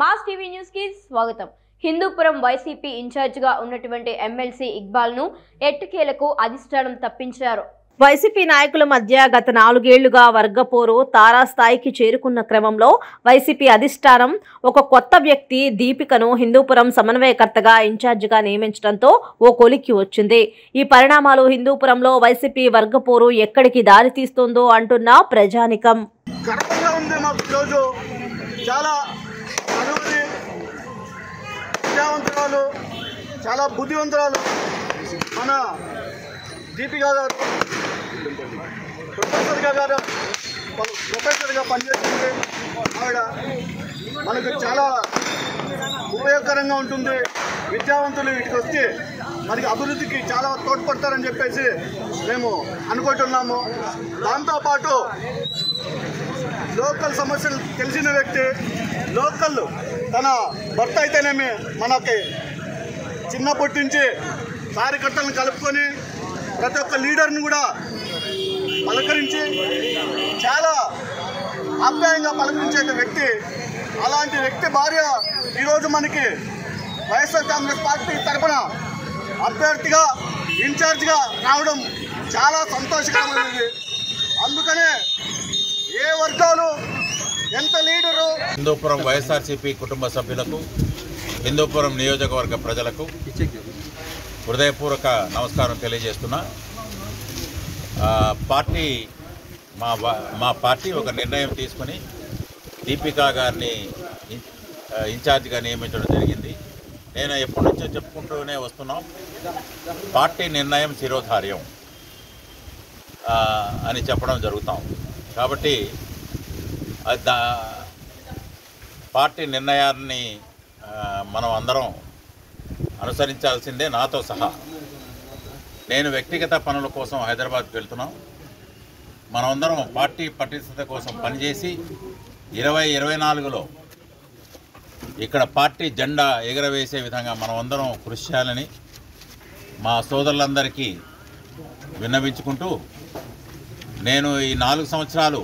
Mass TV న్యూస్కి స్వాగతం. Hindupuram YCP ఇన్ఛార్జిగా ఉన్నటువంటి ఎమ్మెల్సీ ఇక్బాల్ను ఎట్టుకేలకు అధిష్టానం తప్పించారు. వైసీపీ నాయకుల మధ్య గత నాలుగేళ్ళుగా వర్గపోరు తారాస్థాయికి చేరుకున్న క్రమంలో వైసీపీ అధిష్టానం ఒక కొత్త వ్యక్తి దీపికను హిందూపురం సమన్వయకర్తగా ఇన్ఛార్జిగా నియమించడంతో ఓ కొలిక్కి వచ్చింది. ఈ పరిణామాలు హిందూపురంలో వైసీపీ వర్గపోరు ఎక్కడికి దారితీస్తుందో అంటున్న ప్రజానికం. చాలా చదువుని విద్యావంతురాలు చాలా బుద్ధివంతురాలు మన దీపికా గారు ప్రొఫెసర్గా గారు ప్రొఫెసర్గా పనిచేస్తుంది. ఆవిడ మనకు చాలా ఉపయోగకరంగా ఉంటుంది. విద్యావంతులు వీటికి వస్తే మనకి అభివృద్ధికి చాలా తోడ్పడతారని చెప్పేసి మేము అనుకుంటున్నాము. దాంతోపాటు లోకల్ సమస్యలు తెలిసిన వ్యక్తి లోకల్ తన భర్త అయితేనేమి మనకి చిన్నప్పటి నుంచి కార్యకర్తలను కలుపుకొని ప్రతి ఒక్క లీడర్ని కూడా పలకరించి చాలా ఆప్యాయంగా పలకరించే వ్యక్తి. అలాంటి వ్యక్తి భార్య ఈరోజు మనకి వైఎస్ఆర్ కాంగ్రెస్ పార్టీ తరఫున అభ్యర్థిగా ఇన్ఛార్జ్గా రావడం చాలా సంతోషకరమైనది. అందుకనే ఏ వర్గాలు ఎంత లీడరు? హిందూపురం వైఎస్ఆర్సీపీ కుటుంబ సభ్యులకు హిందూపురం నియోజకవర్గ ప్రజలకు హృదయపూర్వక నమస్కారం తెలియజేస్తున్నా. పార్టీ మా మా పార్టీ ఒక నిర్ణయం తీసుకొని దీపికా గారిని ఇన్ఛార్జిగా నియమించడం జరిగింది. నేను ఎప్పటి నుంచో చెప్పుకుంటూనే వస్తున్నాం. పార్టీ నిర్ణయం శిరోధార్యం అని చెప్పడం జరుగుతాం. కాబట్టి పార్టీ నిర్ణయాన్ని మనం అందరం అనుసరించాల్సిందే నాతో సహా. నేను వ్యక్తిగత పనుల కోసం హైదరాబాద్కి వెళ్తున్నాం. మనమందరం పార్టీ పటిష్టత కోసం పనిచేసి ఇరవై ఇరవై నాలుగులో ఇక్కడ పార్టీ జెండా ఎగరవేసే విధంగా మనమందరం కృషి చేయాలని మా సోదరులందరికీ విన్నవించుకుంటూ నేను ఈ నాలుగు సంవత్సరాలు